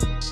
Bye.